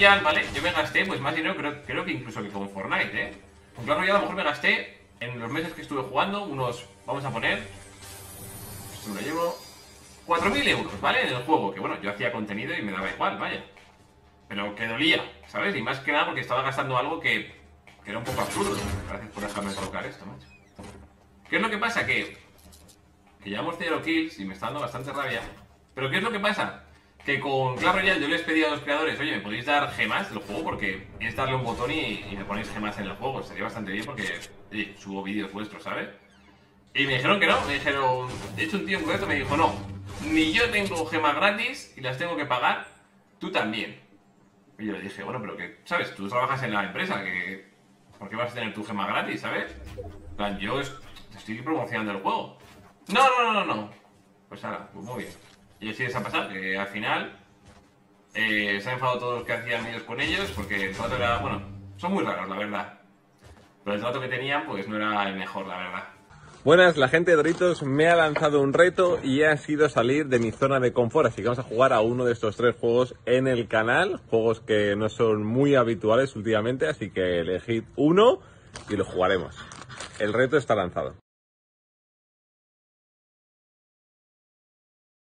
¿vale? Yo me gasté pues más dinero, creo, creo que incluso que con Fortnite, ¿eh? Con Clash Royale a lo mejor me gasté en los meses que estuve jugando unos, vamos a poner, esto lo llevo, 4.000 euros, ¿vale? En el juego, que bueno, yo hacía contenido y me daba igual, vaya. Pero que dolía, ¿sabes? Y más que nada porque estaba gastando algo que, que era un poco absurdo. Gracias por dejarme colocar esto, macho. ¿Qué es lo que pasa? Que, que llevamos 0 kills y me está dando bastante rabia. Pero ¿qué es lo que pasa? Que con Clash Royale yo les pedí a los creadores, oye, ¿me podéis dar gemas del juego? Porque es darle un botón y, y me ponéis gemas en el juego. Sería bastante bien porque subo vídeos vuestros, ¿sabes? Y me dijeron que no, me dijeron, de hecho un tío en concreto me dijo, no, ni yo tengo gemas gratis y las tengo que pagar, tú también. Y yo le dije, bueno, pero que, ¿sabes? Tú trabajas en la empresa, que ¿por qué vas a tener tu gema gratis, ¿sabes? Plan, yo estoy promocionando el juego. No, no, no, no, no. Pues ahora, pues muy bien. Y así les ha pasado, que al final eh, se han enfadado todos los que hacían vídeos con ellos, porque el trato era, bueno, son muy raros, la verdad. Pero el trato que tenían, pues no era el mejor, la verdad. Buenas, la gente de Doritos me ha lanzado un reto y ha sido salir de mi zona de confort, así que vamos a jugar a uno de estos tres juegos en el canal, juegos que no son muy habituales últimamente, así que elegid uno y lo jugaremos. El reto está lanzado.